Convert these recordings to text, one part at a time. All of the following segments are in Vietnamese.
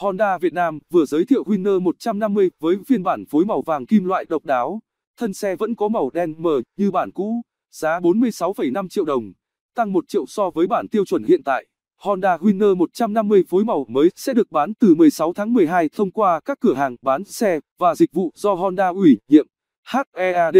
Honda Việt Nam vừa giới thiệu Winner 150 với phiên bản phối màu vàng kim loại độc đáo. Thân xe vẫn có màu đen mờ như bản cũ, giá 46,5 triệu đồng, tăng 1 triệu so với bản tiêu chuẩn hiện tại. Honda Winner 150 phối màu mới sẽ được bán từ 16 tháng 12 thông qua các cửa hàng bán xe và dịch vụ do Honda ủy nhiệm HEAD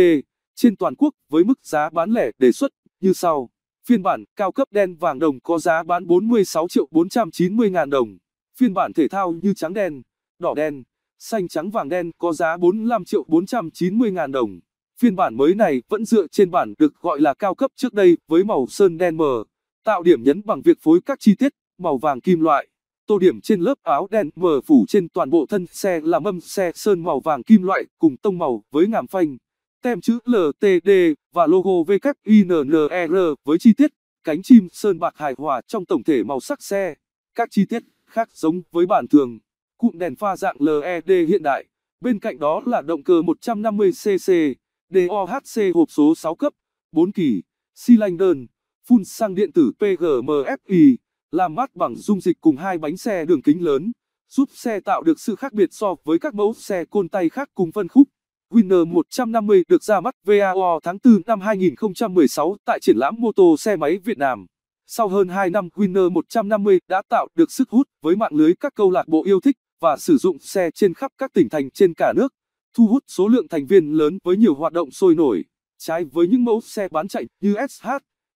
trên toàn quốc với mức giá bán lẻ đề xuất như sau. Phiên bản cao cấp đen vàng đồng có giá bán 46 triệu 490 ngàn đồng. Phiên bản thể thao như trắng đen, đỏ đen, xanh trắng vàng đen có giá 45 triệu 490 ngàn đồng. Phiên bản mới này vẫn dựa trên bản được gọi là cao cấp trước đây với màu sơn đen mờ, tạo điểm nhấn bằng việc phối các chi tiết màu vàng kim loại. Tô điểm trên lớp áo đen mờ phủ trên toàn bộ thân xe là mâm xe sơn màu vàng kim loại cùng tông màu với ngàm phanh, tem chữ LTD và logo WINNR với chi tiết cánh chim sơn bạc hài hòa trong tổng thể màu sắc xe. Các chi tiết khác giống với bản thường, cụm đèn pha dạng LED hiện đại. Bên cạnh đó là động cơ 150cc, DOHC hộp số 6 cấp, 4 kỳ, xi lanh đơn, phun xăng điện tử PGMFI, làm mát bằng dung dịch cùng hai bánh xe đường kính lớn, giúp xe tạo được sự khác biệt so với các mẫu xe côn tay khác cùng phân khúc. Winner 150 được ra mắt VAO tháng 4 năm 2016 tại triển lãm mô tô xe máy Việt Nam. Sau hơn 2 năm Winner 150 đã tạo được sức hút với mạng lưới các câu lạc bộ yêu thích và sử dụng xe trên khắp các tỉnh thành trên cả nước, thu hút số lượng thành viên lớn với nhiều hoạt động sôi nổi. Trái với những mẫu xe bán chạy như SH,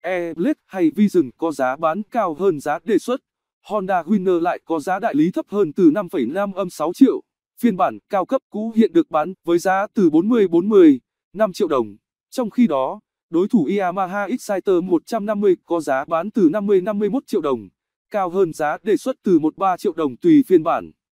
E-Blade hay Vision có giá bán cao hơn giá đề xuất, Honda Winner lại có giá đại lý thấp hơn từ 5,5 âm 6 triệu. Phiên bản cao cấp cũ hiện được bán với giá từ 40-40, 5 triệu đồng. Trong khi đó, đối thủ Yamaha Exciter 150 có giá bán từ 50-51 triệu đồng, cao hơn giá đề xuất từ 13 triệu đồng tùy phiên bản.